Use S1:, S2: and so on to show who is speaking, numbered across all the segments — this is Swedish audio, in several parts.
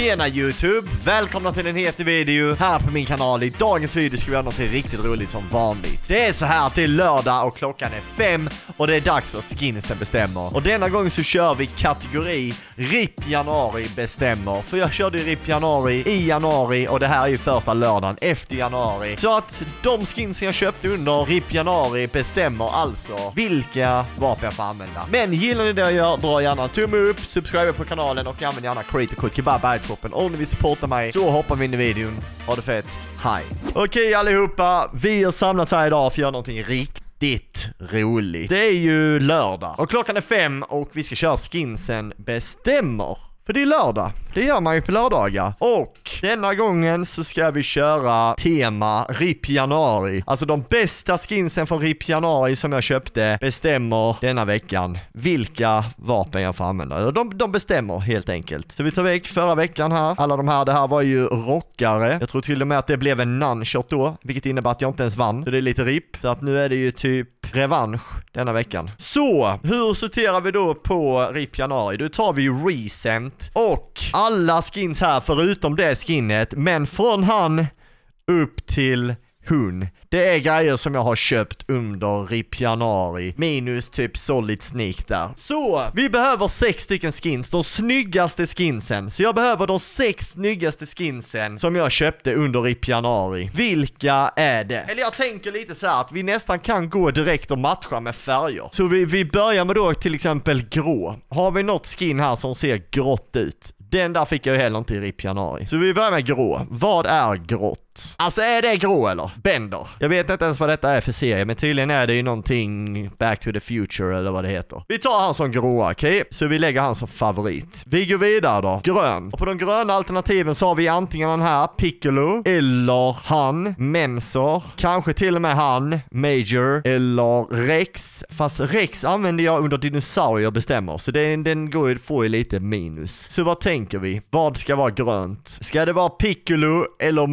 S1: Tjena YouTube! Välkomna till en het video här på min kanal. I dagens video ska vi göra något riktigt roligt som vanligt. Det är så här att det är lördag och klockan är fem och det är dags för skinsen bestämmer. Och denna gång så kör vi kategori RIP januari bestämmer. För jag körde RIP januari i januari och det här är ju första lördagen efter januari. Så att de skinsen jag köpte under RIP januari bestämmer alltså vilka vapen jag får använda. Men gillar ni det jag gör, dra gärna en tumme upp, subscribe på kanalen och använd gärna creator code kebab i toppen om ni vill supporta mig. Så hoppar vi in i videon. Ha det fett. Hej! Okej allihopa, vi har samlats här idag för att göra någonting riktigt roligt. Det är ju lördag och klockan är fem och vi ska köra skinsen bestämmer. För det är lördag, det gör man ju på lördagar. Och denna gången så ska vi köra tema RIP januari. Alltså de bästa skinsen från RIP januari som jag köpte bestämmer denna veckan vilka vapen jag får använda. De, de bestämmer helt enkelt. Så vi tar väck förra veckan här. Alla de här, det här var ju rockare. Jag tror till och med att det blev en nunshot då, vilket innebär att jag inte ens vann. Så det är lite RIP. Så att nu är det ju typ revansch denna veckan. Så, hur sorterar vi då på RIP januari? Då tar vi ju recent och alla skins här förutom det skinnet, men från han upp till hon. Det är grejer som jag har köpt under RIP januari, minus typ solid sneak där. Så, vi behöver sex stycken skins, de snyggaste skinsen. Så jag behöver de sex snyggaste skinsen som jag köpte under RIP januari. Vilka är det? Eller jag tänker lite så här att vi nästan kan gå direkt och matcha med färger. Så vi, vi börjar med då till exempel grå. Har vi något skin här som ser grått ut? Den där fick jag ju heller inte i RIP januari. Så vi börjar med grå. Vad är grått? Alltså är det grå eller? Bender. Jag vet inte ens vad detta är för serie, men tydligen är det ju någonting Back to the Future eller vad det heter. Vi tar han som gråa, okej? Okay? Så vi lägger han som favorit. Vi går vidare då. Grön. Och på de gröna alternativen så har vi antingen den här, Piccolo, eller han, Mensor, kanske till och med han, Major, eller Rex. Fast Rex använder jag under dinosaurier bestämmer, så den, den går ju, får ju lite minus. Så vad tänker vi? Vad ska vara grönt? Ska det vara Piccolo eller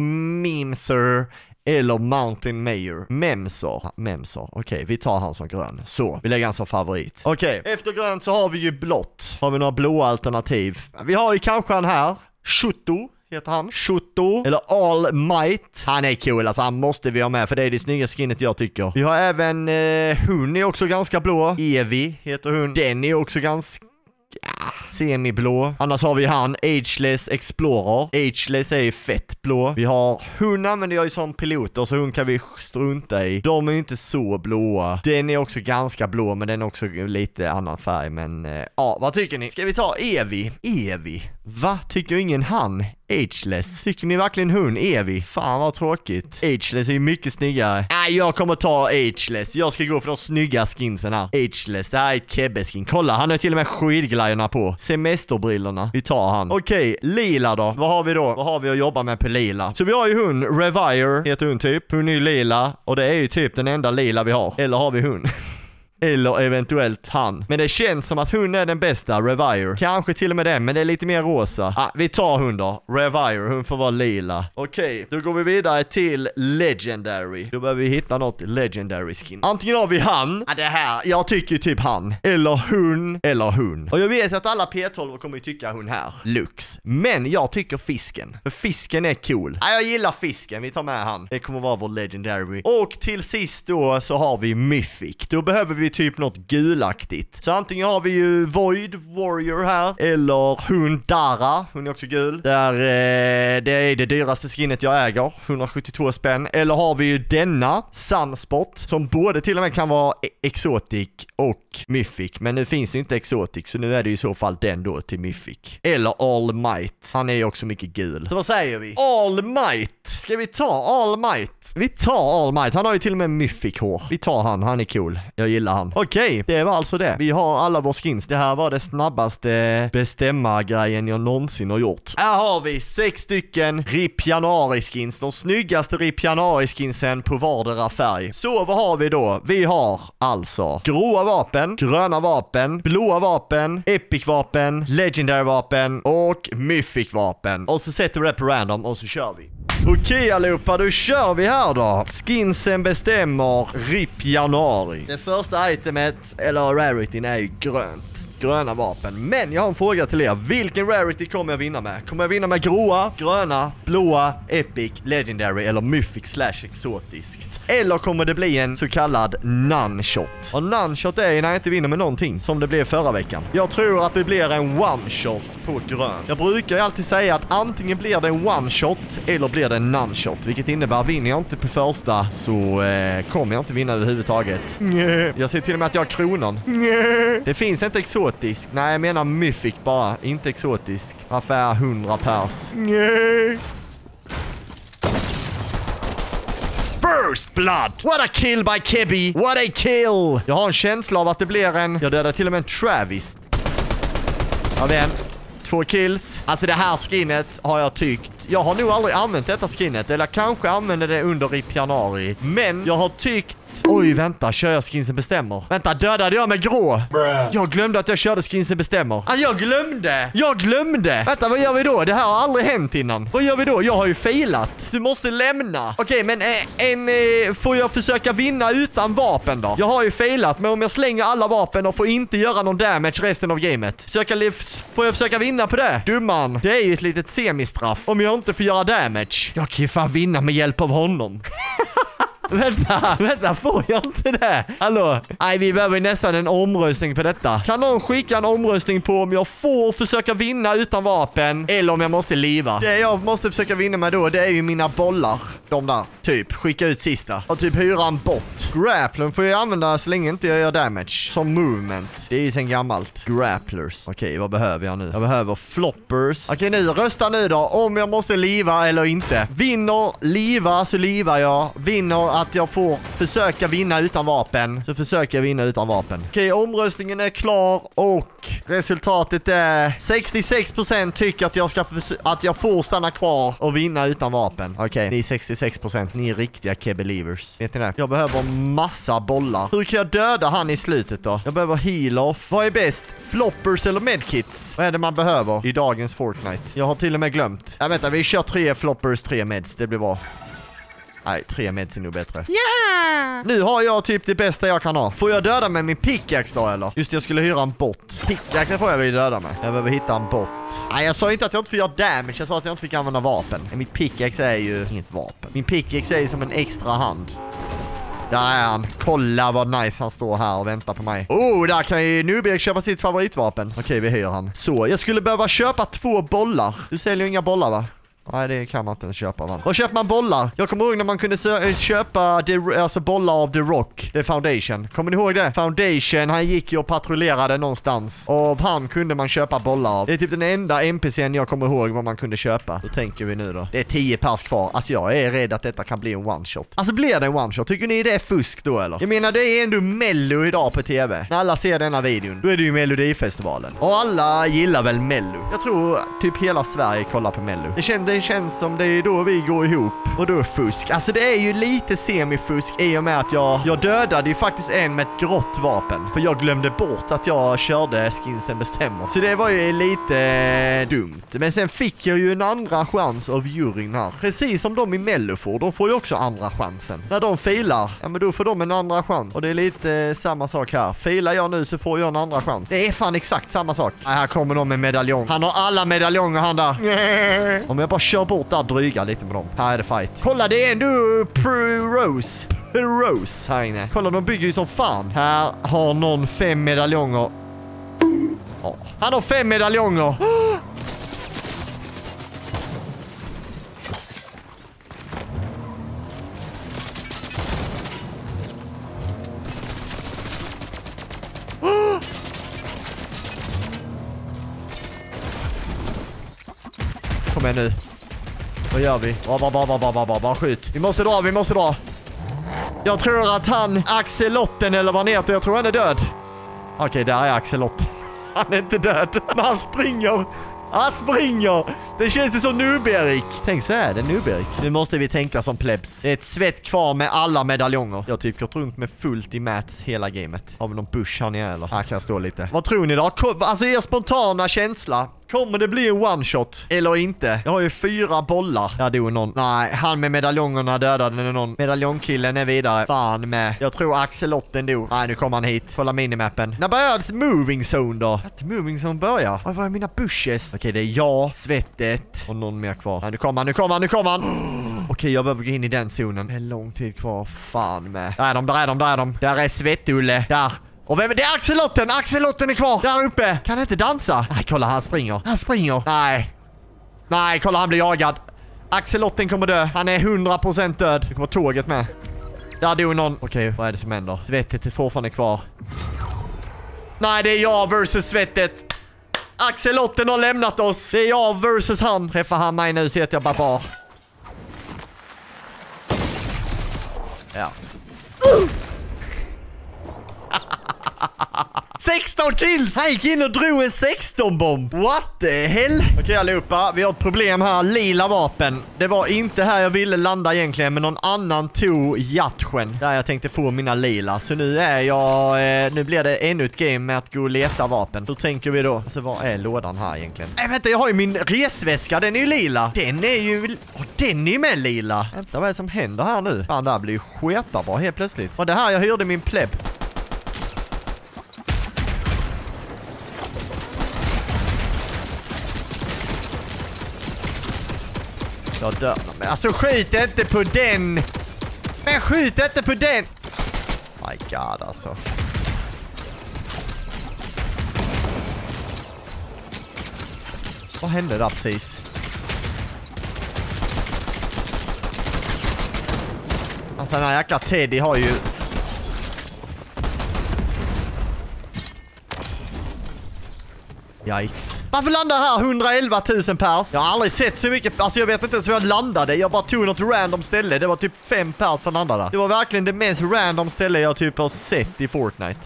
S1: Memser eller Mountain Mayor. Memsor. Memser. Okej, okay, vi tar han som grön. Så, vi lägger han som favorit. Okej, okay. efter grönt så har vi ju blått. Har vi några blåa alternativ? Vi har ju kanske han här. Shuto heter han. Shoto. eller All Might. Han är cool alltså, han måste vi ha med för det är det snygga skinnet jag tycker. Vi har även, eh, hon är också ganska blå. Evi heter hon. Den är också ganska ja, semiblå. Annars har vi han, Ageless Explorer. Ageless är ju fett blå. Vi har, hon använder jag ju som piloter så hon kan vi strunta i. De är ju inte så blåa. Den är också ganska blå men den är också lite annan färg men eh, ja, vad tycker ni? Ska vi ta Evi? Evi? Va? Tycker ingen han? Ageless. Tycker ni verkligen hon, Evi? Fan vad tråkigt. Ageless är ju mycket snyggare. Nej, jag kommer ta Ageless. Jag ska gå för de snygga skinsen här. Ageless, det här är ett Kebbe-skin. Kolla, han har till och med skidglajjorna på. Semesterbrillorna. Vi tar han. Okej, lila då. Vad har vi då? Vad har vi att jobba med på lila? Så vi har ju hon, Revire heter hon typ. Hon är ju lila. Och det är ju typ den enda lila vi har. Eller har vi hon? Eller eventuellt han. Men det känns som att hon är den bästa, Revire. Kanske till och med den, men det är lite mer rosa. Ah, vi tar hon då. Revire, hon får vara lila. Okej, okay, då går vi vidare till Legendary. Då behöver vi hitta något Legendary skin. Antingen har vi han, ah, det här, jag tycker typ han. Eller hon, eller hon. Och jag vet att alla P12 kommer ju tycka hon här. Lux. Men jag tycker fisken. För fisken är cool. Ah, jag gillar fisken, vi tar med han. Det kommer vara vår Legendary. Och till sist då så har vi Mythic. Då behöver vi typ något gulaktigt. Så antingen har vi ju Void Warrior här, eller Hundara, hon är också gul. Där, eh, det är det dyraste skinnet jag äger, 172 spänn. Eller har vi ju denna, Sunspot, som både till och med kan vara e- Exotic och Mythic. Men nu finns det inte Exotic, så nu är det i så fall den då till Mythic. Eller All Might, han är ju också mycket gul. Så vad säger vi? All Might! Ska vi ta All Might? Vi tar All Might, han har ju till och med Mythic hår. Vi tar han, han är cool. Jag gillar han. Okej, okay, det var alltså det. Vi har alla våra skins. Det här var det snabbaste bestämma-grejen jag någonsin har gjort. Här har vi sex stycken RIP Januari-skins. De snyggaste RIP Januari-skinsen på vardera färg. Så vad har vi då? Vi har alltså gråa vapen, gröna vapen, blåa vapen, epic-vapen, legendary-vapen och mythic-vapen. Och så sätter vi det på random och så kör vi. Okej allihopa, då kör vi här då. Skinsen bestämmer RIP januari. Det första itemet, eller rarityn, är ju grönt gröna vapen. Men jag har en fråga till er. Vilken rarity kommer jag vinna med? Kommer jag vinna med gråa, gröna, blåa, epic, legendary eller mythic slash exotiskt? Eller kommer det bli en så kallad none-shot? Och none-shot är när jag inte vinner med någonting, som det blev förra veckan. Jag tror att det blir en one-shot på grön. Jag brukar ju alltid säga att antingen blir det en one-shot eller blir det en none-shot. Vilket innebär, vinner jag inte på första så eh, kommer jag inte vinna överhuvudtaget. Jag ser till och med att jag har kronan. Det finns inte exotisk. Nej, jag menar mythic bara. Inte exotisk. Varför är 100 pers? First blood! What a kill by Kebby! What a kill! Jag har en känsla av att det blir en... Jag dödade till och med en Travis. Vi en. Två kills. Alltså det här skinnet har jag tyckt jag har nog aldrig använt detta skinnet, eller kanske använde det under RIP januari. Men jag har tyckt Oj, vänta. Kör jag skinsen bestämmer? Vänta, dödade jag med grå? Bruh. Jag glömde att jag körde skinsen bestämmer. Ah, jag glömde! Jag glömde! Vänta, vad gör vi då? Det här har aldrig hänt innan. Vad gör vi då? Jag har ju failat. Du måste lämna. Okej, okay, men eh, en... Eh, får jag försöka vinna utan vapen då? Jag har ju failat, men om jag slänger alla vapen och får inte göra någon damage resten av gamet. Försöka får jag försöka vinna på det? Dumman, det är ju ett litet semistraff om jag inte får göra damage. Jag kan ju fan vinna med hjälp av honom. Vänta, vänta, får jag inte det? Hallå? Nej, vi behöver nästan en omröstning på detta. Kan någon skicka en omröstning på om jag får försöka vinna utan vapen eller om jag måste liva? Det jag måste försöka vinna med då, det är ju mina bollar. De där. Typ, skicka ut sista. Och typ hyra en bot. Grapplen får jag använda så länge inte jag gör damage. Som movement. Det är ju sen gammalt. Grapplers. Okej, okay, vad behöver jag nu? Jag behöver floppers. Okej, okay, nu. Rösta nu då. Om jag måste liva eller inte. Vinner liva så livar jag. Vinner att jag får försöka vinna utan vapen, så försöker jag vinna utan vapen. Okej, omröstningen är klar och resultatet är 66% tycker att jag ska att jag får stanna kvar och vinna utan vapen. Okej, ni är 66%, ni är riktiga kebelievers. Vet ni det? Jag behöver massa bollar. Hur kan jag döda han i slutet då? Jag behöver heal off. Vad är bäst? Floppers eller medkits? Vad är det man behöver i dagens Fortnite? Jag har till och med glömt. Ja, vänta, vi kör tre floppers, tre meds. Det blir bra. Nej, tre meds är nog bättre. Yeah! Nu har jag typ det bästa jag kan ha. Får jag döda med min pickaxe då eller? Just det, jag skulle hyra en bot. Pickaxe får jag väl döda med. Jag behöver hitta en bot. Nej, jag sa inte att jag inte får göra damage. Jag sa att jag inte fick använda vapen. Mitt pickaxe är ju inget vapen. Min pickaxe är ju som en extra hand. Där är han. Kolla vad nice han står här och väntar på mig. Oh, där kan ju Nubek köpa sitt favoritvapen. Okej, vi hyr han. Så, jag skulle behöva köpa två bollar. Du säljer ju inga bollar va? Nej, det kan man inte ens köpa man. Och köper man bollar? Jag kommer ihåg när man kunde eh, köpa the, alltså bollar av The Rock, The Foundation. Kommer ni ihåg det? Foundation, han gick ju och patrullerade någonstans. Och av han kunde man köpa bollar av. Det är typ den enda NPCn jag kommer ihåg vad man kunde köpa. Hur tänker vi nu då? Det är 10 pers kvar. Alltså jag är rädd att detta kan bli en one shot. Alltså blir det en one shot? Tycker ni det är fusk då eller? Jag menar det är ändå mello idag på tv. När alla ser denna videon, då är det ju melodifestivalen. Och alla gillar väl mello. Jag tror typ hela Sverige kollar på mello. Det kände det känns som det är då vi går ihop. Och då är fusk. Alltså det är ju lite semifusk i och med att jag, jag dödade ju faktiskt en med ett grått vapen. För jag glömde bort att jag körde skinsen bestämmer. Så det var ju lite dumt. Men sen fick jag ju en andra chans av juryn här. Precis som de i Mello får. De får ju också andra chansen. När de filar, ja men då får de en andra chans. Och det är lite samma sak här. Filar jag nu så får jag en andra chans. Det är fan exakt samma sak. Nej, här kommer någon med medaljong. Han har alla medaljonger han där. Om jag bara kör bort där dryga lite med dem. Här är det fight. Kolla, det är ändå Rose. Rose här inne. Kolla, de bygger ju som fan. Här har någon fem medaljonger. Ja. Han har fem medaljonger. Kom igen nu. Vad gör vi? Bra, bra, bra, bra, bra, bra, bra, skjut. Vi måste dra, vi måste dra. Jag tror att han, Axelotten eller vad han heter, jag tror han är död. Okej, okay, där är Axelotten. Han är inte död, men han springer. Han springer! Det känns ju som Nuberik. Tänk så är det, Nuberik. Nu måste vi tänka som plebs. Det är ett svett kvar med alla medaljonger. Jag typ gått runt med fullt i mats hela gamet. Har vi någon bush här nere eller? Här kan jag stå lite. Vad tror ni då? Alltså er spontana känsla. Kommer det bli en one shot? Eller inte? Jag har ju fyra bollar. Där dog någon. Nej, han med medaljongerna dödade någon. Medaljongkillen är vidare. Fan med. Jag tror axelotten dog. Nej, nu kommer han hit. Kolla minimappen. När börjar moving zone då? Att moving zone börjar? Oj, vad är mina bushes? Okej, det är jag, svettet och någon mer kvar. Nej, nu kommer han, nu kommer han, nu kommer han! Okej, jag behöver gå in i den zonen. Det är lång tid kvar. Fan med. Där är de, där är de, där är de. Där är Svett-Olle. Där. Och vem är det? är Axelotten! Axelotten är kvar! Där uppe! Kan han inte dansa? Nej, kolla han springer. Han springer. Nej. Nej, kolla han blir jagad. Axelotten kommer dö. Han är 100% död. Nu kommer tåget med. Där dog någon. Okej, vad är det som händer? Svettet är fortfarande kvar. Nej, det är jag versus svettet. Axelotten har lämnat oss. Det är jag versus han. Träffar han mig nu så heter jag babar. Ja. 16 kills! Han gick in och drog en 16-bomb. What the hell? Okej okay, allihopa, vi har ett problem här. Lila vapen. Det var inte här jag ville landa egentligen, men någon annan tog jatchen. Där jag tänkte få mina lila. Så nu är jag... Eh, nu blir det ännu ett game med att gå och leta vapen. Hur tänker vi då? Alltså vad är lådan här egentligen? Nej vänta, jag har ju min resväska. Den är ju lila. Den är ju... Oh, den är ju med lila. Vänta, vad är det som händer här nu? Fan, det här blir ju sketbra helt plötsligt. Och det här jag hyrde min pleb. Jag dör. Men alltså skjut inte på den! Men skjut inte på den! My god alltså. Vad hände där precis? Alltså den här jäkla Teddy har ju... Yikes. Varför landar här 111 000 pers? Jag har aldrig sett så mycket, alltså jag vet inte ens hur jag landade. Jag bara tog något random ställe. Det var typ fem pers som landade. Det var verkligen det mest random ställe jag typ har sett i Fortnite.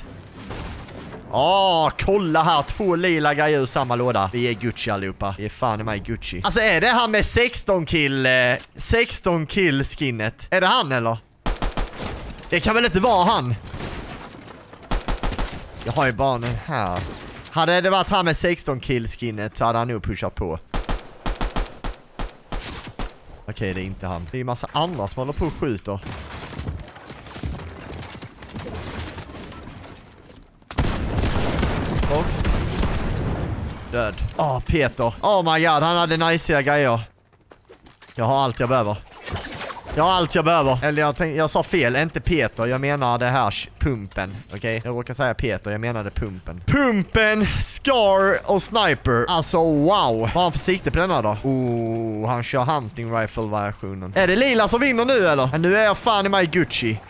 S1: Oh, kolla här. Två lila grejer ur samma låda. Vi är Gucci allihopa. Vi är fan i mig Gucci. Alltså är det han med 16 kill, eh, 16 kill skinnet? Är det han eller? Det kan väl inte vara han? Jag har ju bara den här. Hade det varit han med 16 kill skinnet så hade han nog pushat på. Okej, det är inte han. Det är massa andra som håller på och skjuter. Box. Död. Åh, oh, Peter. Oh my god, han hade najsiga grejer. Jag har allt jag behöver. Jag har allt jag behöver. Eller jag, tänkte, jag sa fel, inte Peter. Jag menar det här pumpen. Okej? Okay? Jag råkar säga Peter, jag menade pumpen. Pumpen, Scar och Sniper. Alltså wow. Vad har han för sikte på denna då? Oh, han kör hunting rifle-versionen. Är det lila som vinner nu eller? Men nu är jag fan i mig Gucci.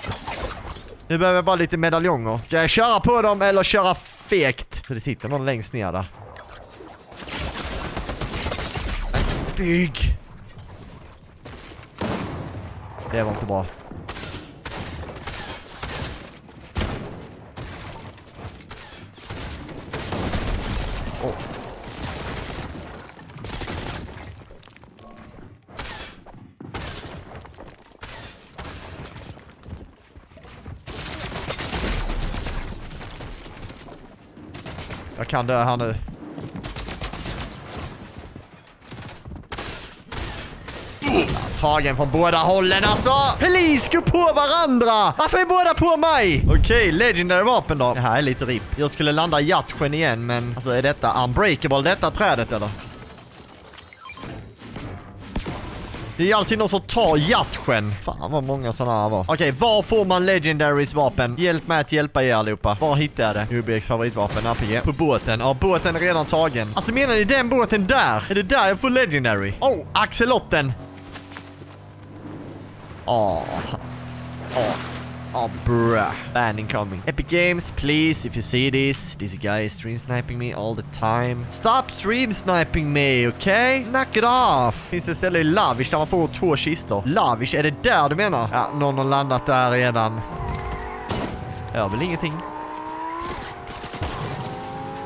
S1: Nu behöver jag bara lite medaljonger. Ska jag köra på dem eller köra fekt? Så det sitter någon längst ner där. Bygg. Det var inte bra. Oh. Jag kan dö här nu. Tagen från båda hållen alltså. Please, gå på varandra. Varför är båda på mig? Okej, okay, legendary vapen då. Det här är lite rip. Jag skulle landa jatchen igen, men alltså är detta unbreakable, detta trädet eller? Det är alltid någon som tar jatchen. Fan vad många sådana här var. Okej, var får man legendaries vapen? Hjälp mig att hjälpa er allihopa. Var hittar jag det? Ubeks favoritvapen, RPG. På båten. Ja, båten är redan tagen. Alltså menar ni den båten där? Är det där jag får legendary? Oh, axelotten. Oh. Oh. Oh, bruh. Ban incoming. Epic Games, please, if you see this. This guy is stream sniping me all the time. Stop stream sniping me, okay? Knock it off. Finns det ställe i Lavish där man får två kistor? Lavish, är det där du menar? Ja, någon har landat där redan. Jag vill ingenting.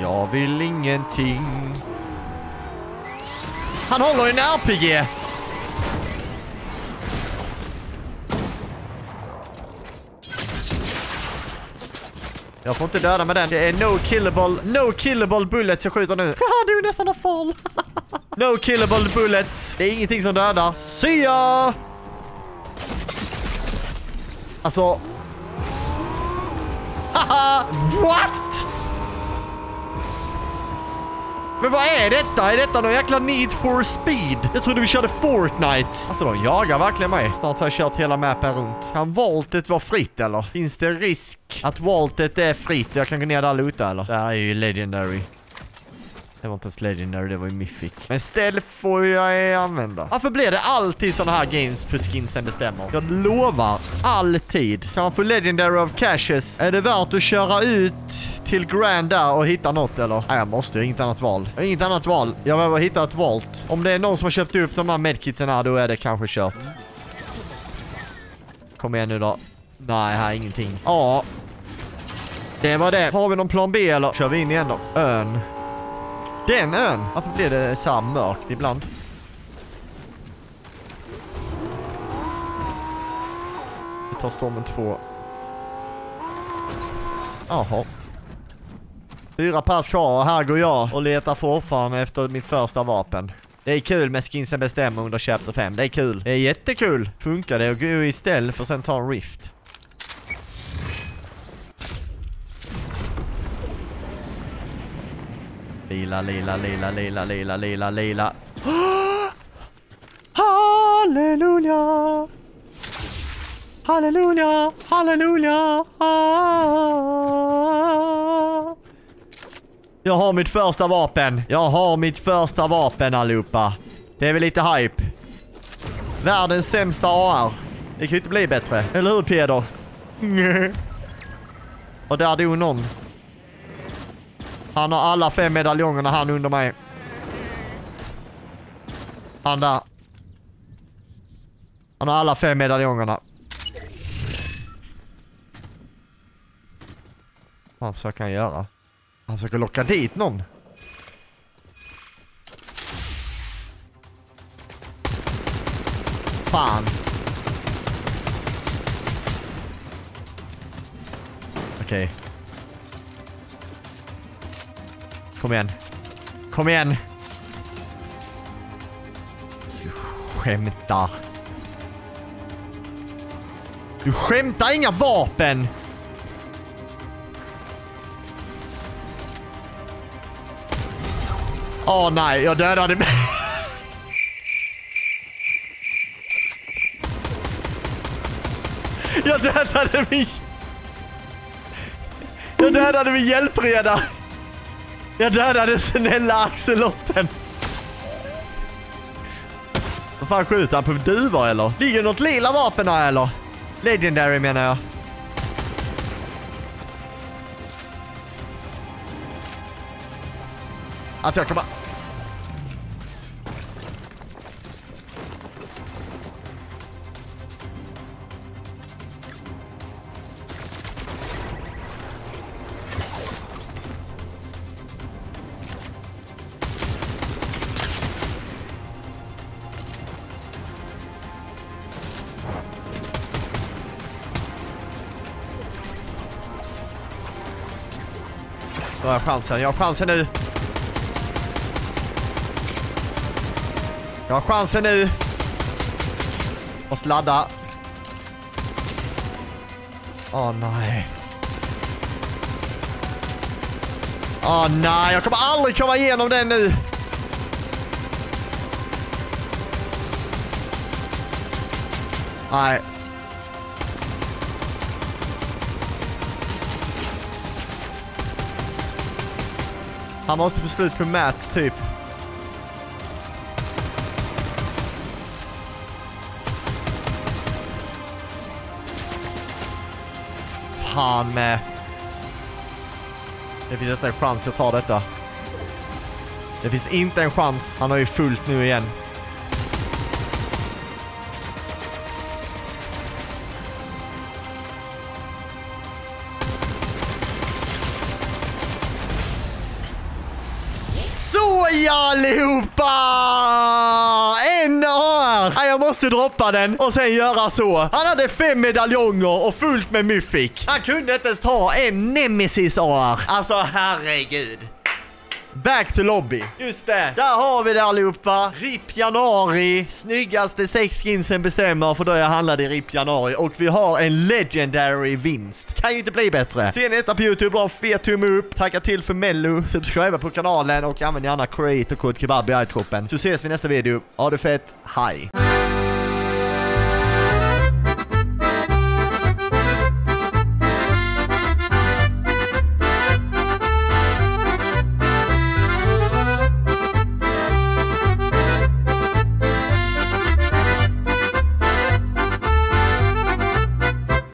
S1: Jag vill ingenting. Han håller en RPG! Jag får inte döda med den. Det är no killable, no killable bullets jag skjuter nu. Haha, du är nästan av fall. no killable bullets. Det är ingenting som dödar. See ya! Alltså... Haha! What? Men vad är detta? Är detta någon jäkla need for speed? Jag trodde vi körde Fortnite. Alltså de jagar verkligen mig. Snart har jag kört hela mappen runt. Kan valtet vara fritt eller? Finns det risk att valtet är fritt? Jag kan gå ner där och loota eller? Det här är ju legendary. Det var inte ens legendary, det var ju mythic. Men ställ får jag använda. Varför blir det alltid sådana här games på skinsen bestämmer? Jag lovar, alltid. Kan man få legendary of caches? Är det värt att köra ut till Grand där och hitta något eller? Nej, jag måste. Jag har inget annat val. Jag har inget annat val. Jag behöver hitta ett valt. Om det är någon som har köpt upp de här medkitsen här, då är det kanske kört. Kom igen nu då. Nej, här är ingenting. Ja. Det var det. Har vi någon plan B eller? Kör vi in igen då? Ön. Den ön. Varför blir det så här mörkt ibland? Vi tar stormen två. Jaha. Fyra pass kvar och här går jag och letar fortfarande efter mitt första vapen. Det är kul med skinsen bestämmer under Chapter 5. Det är kul. Det är jättekul. Funkar det att gå istället för att sen ta en rift? Lila, lila, lila, lila, lila, lila, lila. Halleluja! Halleluja! Halleluja! Jag har mitt första vapen. Jag har mitt första vapen allihopa. Det är väl lite hype. Världens sämsta AR. Det kan inte bli bättre. Eller hur Peder? Och där dog någon. Han har alla fem medaljongerna han under mig. Han där. Han har alla fem medaljongerna. Vad försöker han göra? Han försöker locka dit någon. Fan. Okej. Okay. Kom igen. Kom igen. Du skämtar. Du skämtar inga vapen! Åh oh, nej, jag dödade mig. Jag dödade min... Jag dödade min hjälpreda. Jag dödade snälla axelotten. Vad fan skjuter han på duvor eller? Ligger något lila vapen här eller? Legendary menar jag. Alltså jag kan bara... Då har jag chansen. Jag har chansen nu. Jag har chansen nu. Och ladda. Åh oh, nej. Åh oh, nej, jag kommer aldrig komma igenom den nu. Nej. Han måste få slut på Mats typ. Fan med. Det finns inte en chans att ta detta. Det finns inte en chans. Han har ju fullt nu igen. Så ja allihopa! Jag måste droppa den och sen göra så. Han hade fem medaljonger och fullt med myffik. Han kunde inte ens ta en nemesis AR. Alltså herregud. Back to lobby. Just det, där har vi det allihopa. RIP januari. Snyggaste sex skinsen bestämmer för då jag handlade i RIP januari. Och vi har en legendary vinst. Kan ju inte bli bättre. Ser ni detta på YouTube, ha fet tumme upp. Tacka till för Mello. Subscriba på kanalen och använd gärna creator kod kebab i iTroppen. Så ses vi i nästa video. Ha det fett. Hej.